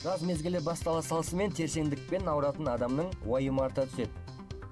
жаз мезгілі бастала салысымен терсеңдікпен ауыратын адамның уайымы арта түседі.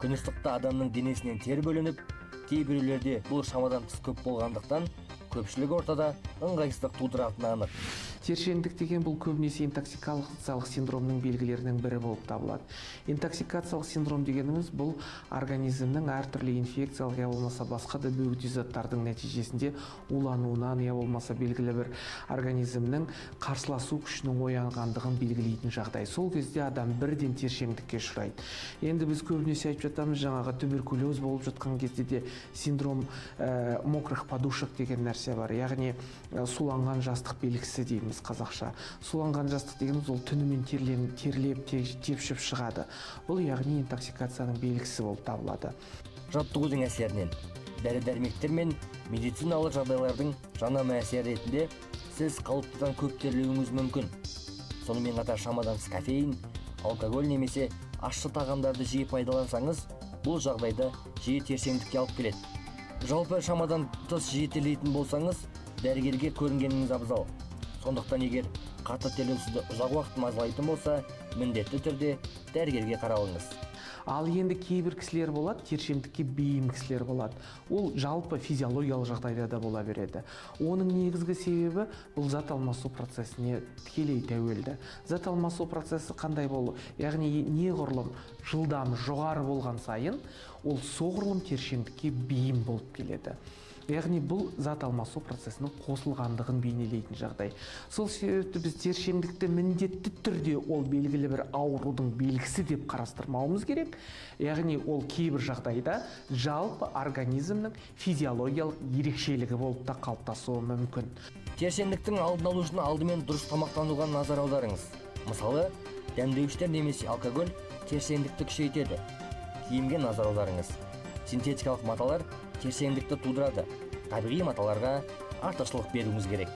Күн ыстықта адамның денесінен тер бөлініп кейбіреулерде бұл шамадан тыс көп болғандықтан көпшілік ортада ыңғайсыздық тудыратыны анық тершеңдік деген бұл көбінесе интоксикациялық синдромның белгілерінің бірі болып табылады интоксикациялық синдром дегеніміз бұл организмнің әртүрлі инфекциялық я болмаса басқа да бөгде заттардың нәтижесінде улануынан я болмаса белгілі бір организмнің қарсыласу күшінің оянғандығын белгілейтін жағдай сол кезде адам бірден тершеңдікке ұшырайды. Енді біз көбінесе айтып жатамыз жаңағы туберкулез болып жатқан кезде де синдром ә, мокрых подушек деген нәрсе бар. Яғни ә, суланған жастық белгісі дейміз қазақша. Суланған жастық дегеніміз ол түнімен терлен, терлеп тепшіп шығады. Бұл яғни интоксикацияның белгісі болып табылады. Жаттығудың әсерінен дәрі дәрмектер мен медициналық жағдайлардың жанама әсері ретінде сіз қалыптыдан көп терлеуіңіз мүмкін. Сонымен қатар шамадан тыс кофеин алкоголь немесе ащы тағамдарды жиі пайдалансаңыз бұл жағдайда жиі терсеңдікке алып келеді. Жалпы шамадан тыс жиі терлейтін болсаңыз дәрігерге көрінгеніңіз абзал. Сондықтан егер қатты терлеу сізді ұзақ уақыт мазалайтын болса міндетті түрде дәрігерге қаралыңыз. Ал енді кейбір кісілер болады тершеңдікке бейім кісілер болады. Ол жалпы физиологиялық жағдайда да бола береді. Оның негізгі себебі бұл зат алмасу процесіне тікелей тәуелді. Зат алмасу процесі қандай болу? Яғни неғұрлым жылдам жоғары болған сайын ол соғұрлым тершеңдікке бейім болып келеді. Яғни бұл зат алмасу процесінің қосылғандығын бейнелейтін жағдай. Сол себепті біз тершеңдікті міндетті түрде ол белгілі бір аурудың белгісі деп қарастырмауымыз керек. Яғни ол кейбір жағдайда жалпы организмнің физиологиялық ерекшелігі болып та қалыптасуы мүмкін. Терсеңдіктің алдын алу үшін алдымен дұрыс тамақтануға назар аударыңыз. Мысалы дәмдеуіштер немесе алкоголь терсеңдікті күшейтеді. Киімге назар аударыңыз. Синтетикалық маталар терсеңдікті тудырады. Табиғи маталарға артықшылық беруіңіз керек.